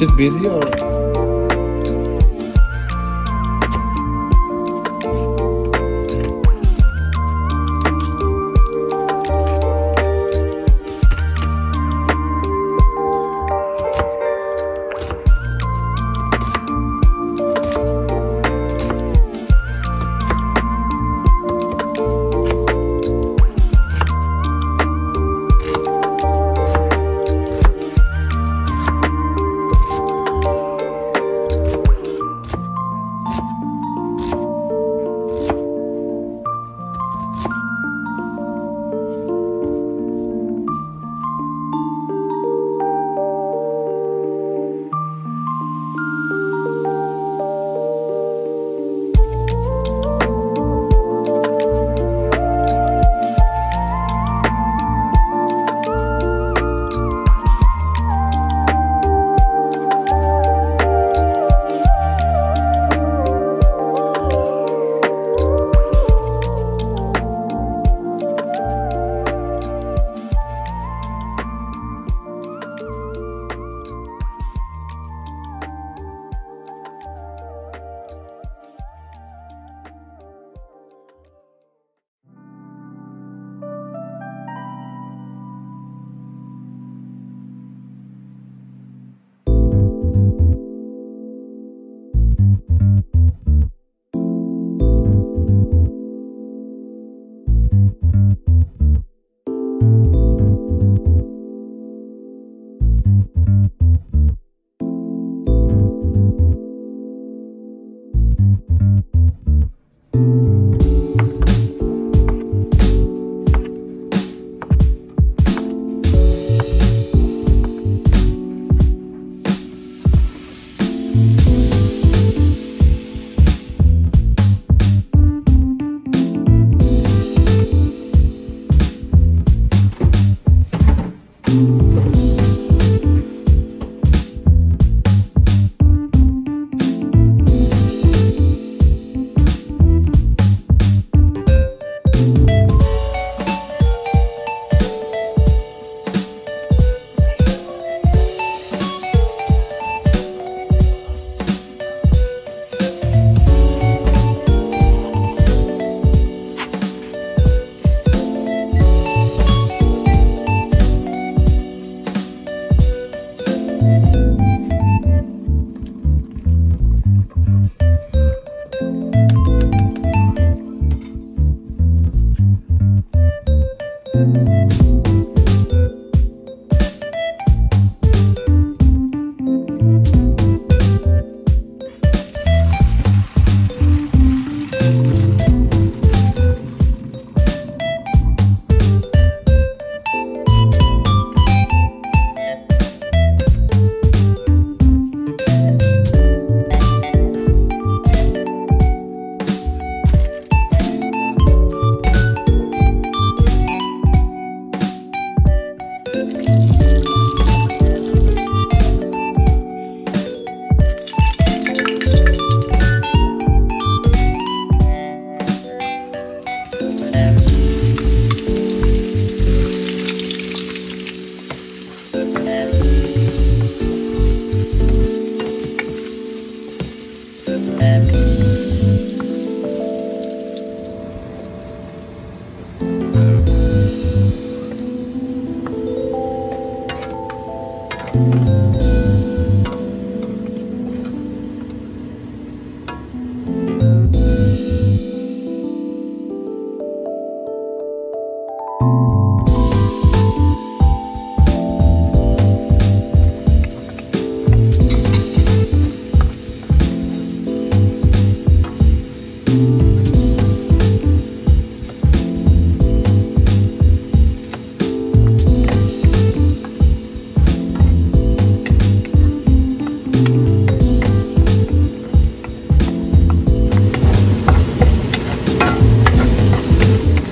निश्चित विधि और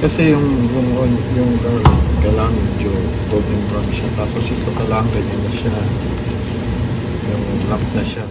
Kasi yung yung yung kailangan medyo golden brown siya. Tapos ito kailangan ganyan na siya. Yung lamp na siya.